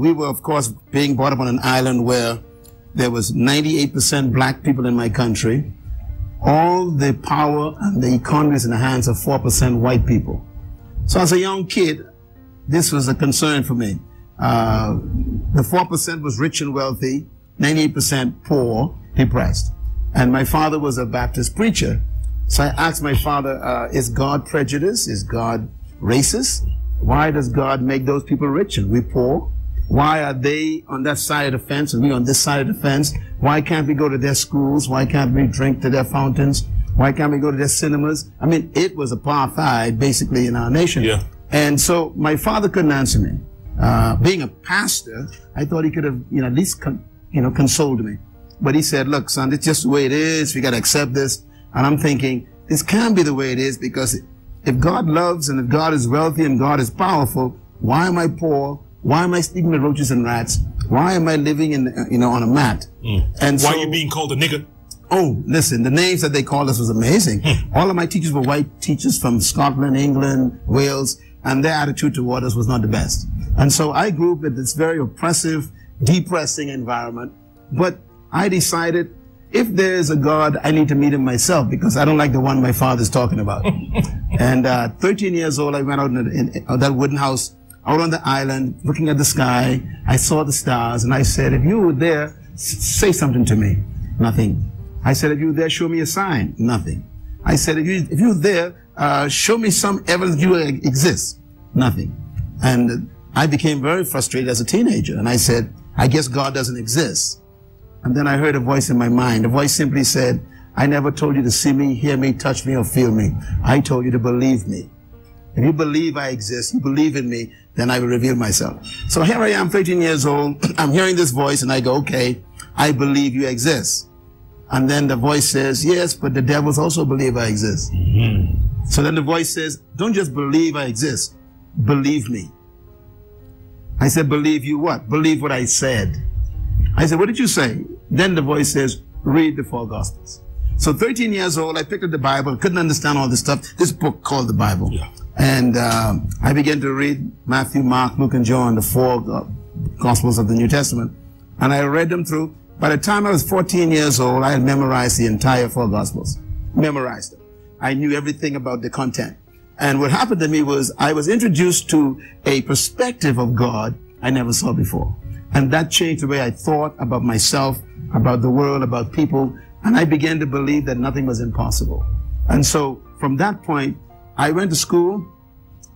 We were, of course, being brought up on an island where there was 98% black people in my country. All the power and the economy is in the hands of 4% white people. So as a young kid, this was a concern for me. Uh, the 4% was rich and wealthy, 98% poor, depressed. And my father was a Baptist preacher. So I asked my father, uh, is God prejudiced? Is God racist? Why does God make those people rich and we poor? Why are they on that side of the fence and we on this side of the fence? Why can't we go to their schools? Why can't we drink to their fountains? Why can't we go to their cinemas? I mean, it was apartheid basically in our nation. Yeah. And so my father couldn't answer me. Uh, being a pastor, I thought he could have, you know, at least, con- you know, consoled me. But he said, look, son, it's just the way it is. We got to accept this. And I'm thinking, this can't be the way it is because if God loves and if God is wealthy and God is powerful, why am I poor? Why am I sleeping with roaches and rats? Why am I living in, you know, on a mat? And Why so, are you being called a nigger? Oh, listen, the names that they called us was amazing. All of my teachers were white teachers from Scotland, England, Wales, and their attitude toward us was not the best. And so I grew up in this very oppressive, depressing environment. But I decided if there is a God, I need to meet him myself because I don't like the one my father's talking about. and uh, 13 years old, I went out in, in, in that wooden house out on the island, looking at the sky. I saw the stars, and I said, "If you were there, say something to me." Nothing. I said, "If you were there, show me a sign." Nothing. I said, "If you if you're there, uh, show me some evidence you exist." Nothing. And I became very frustrated as a teenager, and I said, "I guess God doesn't exist." And then I heard a voice in my mind. The voice simply said, I never told you to see me, hear me, touch me, or feel me. I told you to believe me. If you believe I exist, you believe in me, then I will reveal myself. So here I am, 13 years old. I'm hearing this voice and I go, okay, I believe you exist. And then the voice says, yes, but the devils also believe I exist. Mm-hmm. So then the voice says, don't just believe I exist, believe me. I said, believe you what? Believe what I said. I said, what did you say? Then the voice says, read the four gospels. So 13 years old, I picked up the Bible, couldn't understand all this stuff. This book called the Bible. Yeah. And um, I began to read Matthew, Mark, Luke, and John, the four uh, gospels of the New Testament. And I read them through. By the time I was 14 years old, I had memorized the entire four gospels. Memorized them. I knew everything about the content. And what happened to me was I was introduced to a perspective of God I never saw before. And that changed the way I thought about myself, about the world, about people. And I began to believe that nothing was impossible. And so from that point, I went to school,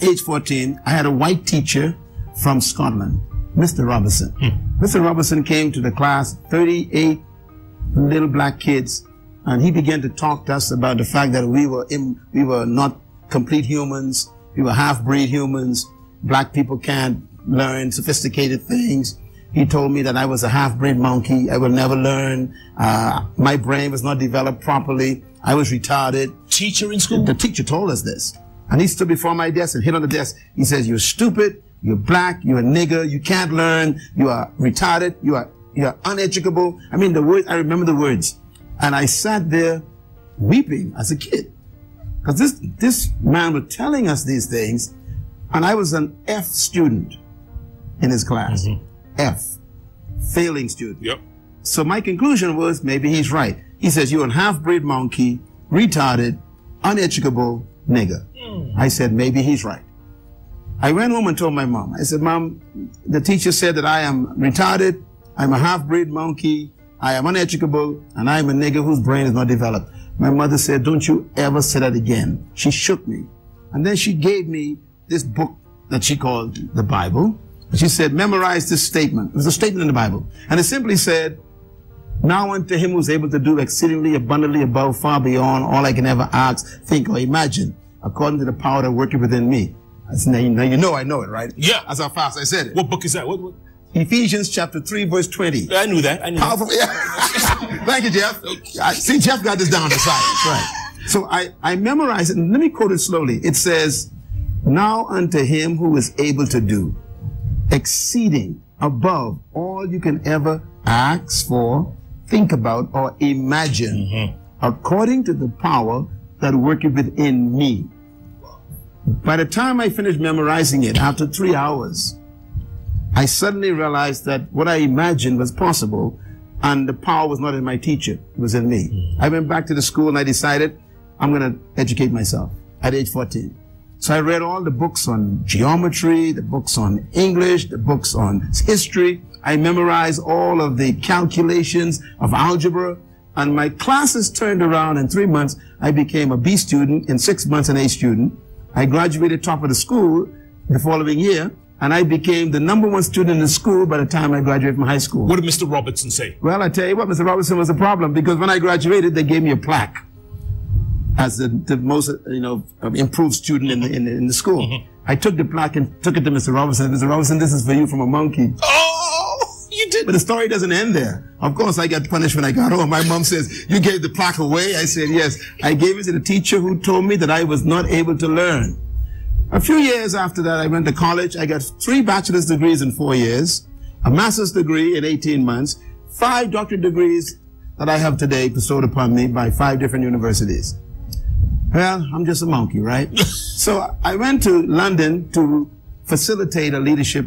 age 14. I had a white teacher from Scotland, Mr. Robinson. Mr. Robinson came to the class, 38 little black kids, and he began to talk to us about the fact that we were in, we were not complete humans, we were half-breed humans. Black people can't learn sophisticated things. He told me that I was a half-breed monkey. I will never learn. Uh, my brain was not developed properly. I was retarded. Teacher in school? The teacher told us this. And he stood before my desk and hit on the desk. He says, you're stupid. You're black. You're a nigger. You can't learn. You are retarded. You are, you are uneducable. I mean, the words, I remember the words. And I sat there weeping as a kid. Because this, this man was telling us these things. And I was an F student in his class. Mm-hmm. F. Failing student. Yep. So my conclusion was maybe he's right. He says you're a half-breed monkey, retarded, uneducable nigger. Hmm. I said maybe he's right. I went home and told my mom. I said, Mom, the teacher said that I am retarded, I'm a half-breed monkey, I am uneducable, and I am a nigger whose brain is not developed. My mother said, Don't you ever say that again. She shook me. And then she gave me this book that she called the Bible. She said, memorize this statement. It was a statement in the Bible. And it simply said, now unto him who's able to do exceedingly abundantly above, far beyond all I can ever ask, think, or imagine, according to the power that worketh within me. That's, now, you know, you know I know it, right? Yeah. That's how fast I said it. What book is that? What, what? Ephesians chapter 3, verse 20. I knew that. I knew that. Powerful. Yeah. Thank you, Jeff. I, see, Jeff got this down to science, right? So I, I memorized it, and let me quote it slowly. It says, Now unto him who is able to do exceeding above all you can ever ask for, think about, or imagine, mm-hmm. according to the power that worketh within me. By the time I finished memorizing it, after three hours, I suddenly realized that what I imagined was possible and the power was not in my teacher, it was in me. Mm-hmm. I went back to the school and I decided I'm going to educate myself at age 14. So I read all the books on geometry, the books on English, the books on history. I memorized all of the calculations of algebra. And my classes turned around in three months. I became a B student, in six months an A student. I graduated top of the school the following year, and I became the number one student in the school by the time I graduated from high school. What did Mr. Robertson say? Well, I tell you what, Mr. Robertson was a problem because when I graduated, they gave me a plaque as the, the most, you know, improved student in the, in the, in the school. Mm-hmm. I took the plaque and took it to Mr. Robertson. Mr. Robertson, this is for you from a monkey. Oh, you did. But the story doesn't end there. Of course, I got punished when I got home. My mom says, you gave the plaque away? I said, yes. I gave it to the teacher who told me that I was not able to learn. A few years after that, I went to college. I got three bachelor's degrees in four years, a master's degree in 18 months, five doctorate degrees that I have today bestowed upon me by five different universities. Well, I'm just a monkey, right? so I went to London to facilitate a leadership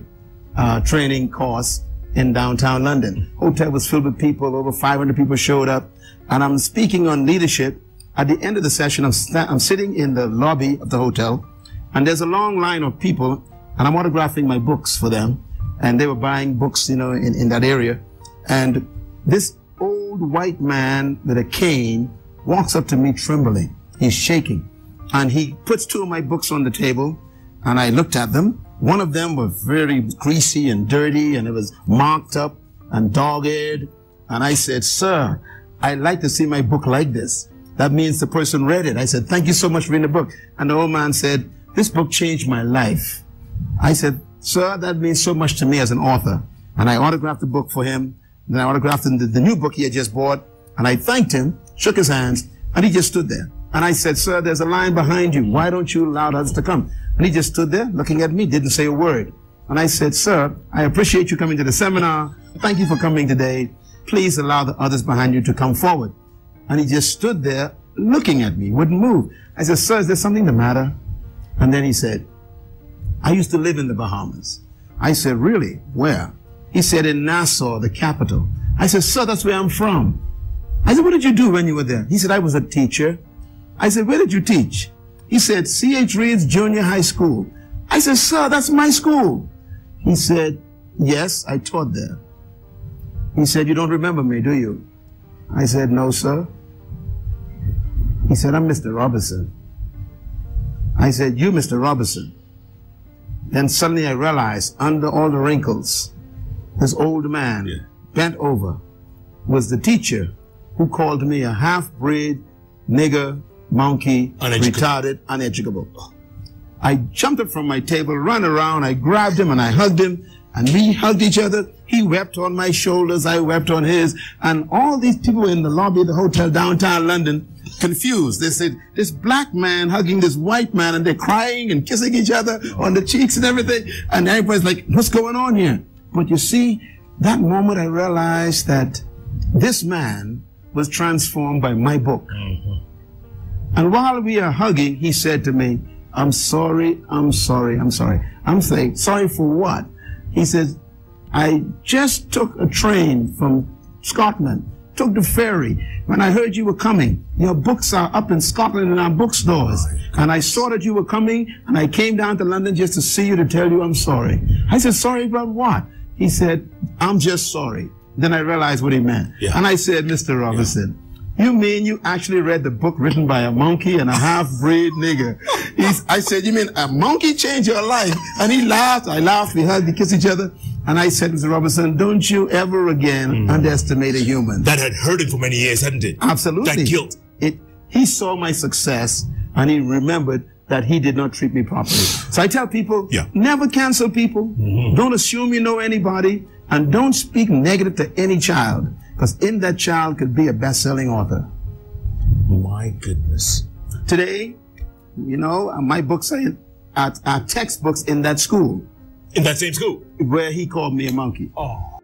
uh, training course in downtown London. Hotel was filled with people. Over 500 people showed up. And I'm speaking on leadership. At the end of the session, I'm, I'm sitting in the lobby of the hotel. And there's a long line of people. And I'm autographing my books for them. And they were buying books, you know, in, in that area. And this old white man with a cane walks up to me trembling. He's shaking. And he puts two of my books on the table. And I looked at them. One of them was very greasy and dirty and it was marked up and dogged. And I said, sir, I'd like to see my book like this. That means the person read it. I said, thank you so much for reading the book. And the old man said, this book changed my life. I said, sir, that means so much to me as an author. And I autographed the book for him. Then I autographed him the, the new book he had just bought. And I thanked him, shook his hands, and he just stood there. And I said, sir, there's a line behind you. Why don't you allow others to come? And he just stood there looking at me, didn't say a word. And I said, sir, I appreciate you coming to the seminar. Thank you for coming today. Please allow the others behind you to come forward. And he just stood there looking at me, wouldn't move. I said, sir, is there something the matter? And then he said, I used to live in the Bahamas. I said, really? Where? He said, in Nassau, the capital. I said, sir, that's where I'm from. I said, what did you do when you were there? He said, I was a teacher. I said, where did you teach? He said, C.H. Reeves Junior High School. I said, sir, that's my school. He said, yes, I taught there. He said, you don't remember me, do you? I said, no, sir. He said, I'm Mr. Robertson. I said, you, Mr. Robertson. Then suddenly I realized under all the wrinkles, this old man Yeah. bent over was the teacher who called me a half-breed nigger, monkey, Uneducable. retarded, uneducable. I jumped up from my table, ran around, I grabbed him and I hugged him and we hugged each other. He wept on my shoulders, I wept on his, and all these people in the lobby of the hotel downtown London confused. They said, this black man hugging this white man and they're crying and kissing each other on the cheeks and everything. And everybody's like, what's going on here? But you see, that moment I realized that this man was transformed by my book. Mm-hmm. And while we are hugging, he said to me, I'm sorry, I'm sorry, I'm sorry. I'm saying, sorry for what? He says, I just took a train from Scotland, took the ferry. When I heard you were coming, your books are up in Scotland in our bookstores. And I saw that you were coming, and I came down to London just to see you to tell you I'm sorry. I said, sorry about what? He said, I'm just sorry. Then I realized what he meant. Yeah. And I said, Mr. Robinson, you mean you actually read the book written by a monkey and a half-breed nigger? He's, I said, you mean a monkey changed your life? And he laughed. I laughed. We hugged. We kissed each other. And I said, Mr. Robinson, don't you ever again hmm. underestimate a human. That had hurt him for many years, hadn't it? Absolutely. That guilt. It, he saw my success and he remembered that he did not treat me properly. So I tell people, Yeah. never cancel people. Mm-hmm. Don't assume you know anybody and don't speak negative to any child because in that child could be a best-selling author. My goodness. Today, you know, uh, my books are, in, are, are textbooks in that school In that same school. where he called me a monkey. Oh.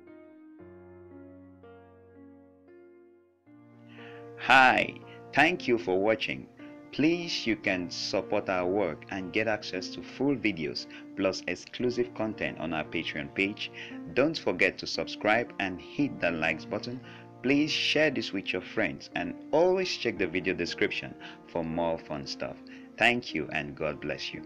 Hi, thank you for watching. Please, you can support our work and get access to full videos plus exclusive content on our Patreon page. Don't forget to subscribe and hit the likes button. Please share this with your friends and always check the video description for more fun stuff. Thank you and God bless you.